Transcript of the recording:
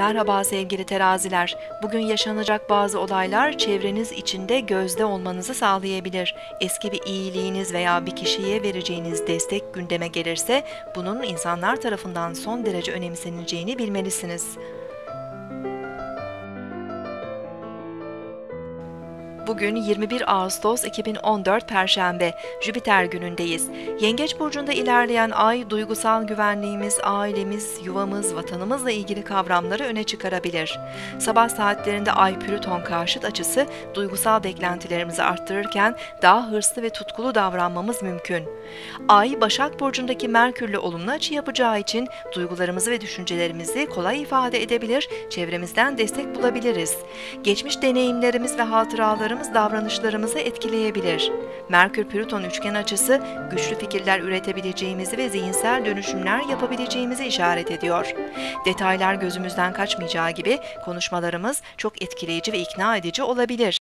Merhaba sevgili teraziler. Bugün yaşanacak bazı olaylar çevreniz içinde gözde olmanızı sağlayabilir. Eski bir iyiliğiniz veya bir kişiye vereceğiniz destek gündeme gelirse bunun insanlar tarafından son derece önemseneceğini bilmelisiniz. Bugün 21 Ağustos 2014 Perşembe, Jüpiter günündeyiz. Yengeç burcunda ilerleyen ay duygusal güvenliğimiz, ailemiz, yuvamız, vatanımızla ilgili kavramları öne çıkarabilir. Sabah saatlerinde ay Plüton karşıt açısı duygusal beklentilerimizi arttırırken daha hırslı ve tutkulu davranmamız mümkün. Ay Başak burcundaki Merkürle olumlu açı yapacağı için duygularımızı ve düşüncelerimizi kolay ifade edebilir, çevremizden destek bulabiliriz. Geçmiş deneyimlerimiz ve hatıralarımız davranışlarımızı etkileyebilir. Merkür-Plüton üçgen açısı güçlü fikirler üretebileceğimizi ve zihinsel dönüşümler yapabileceğimizi işaret ediyor. Detaylar gözümüzden kaçmayacağı gibi konuşmalarımız çok etkileyici ve ikna edici olabilir.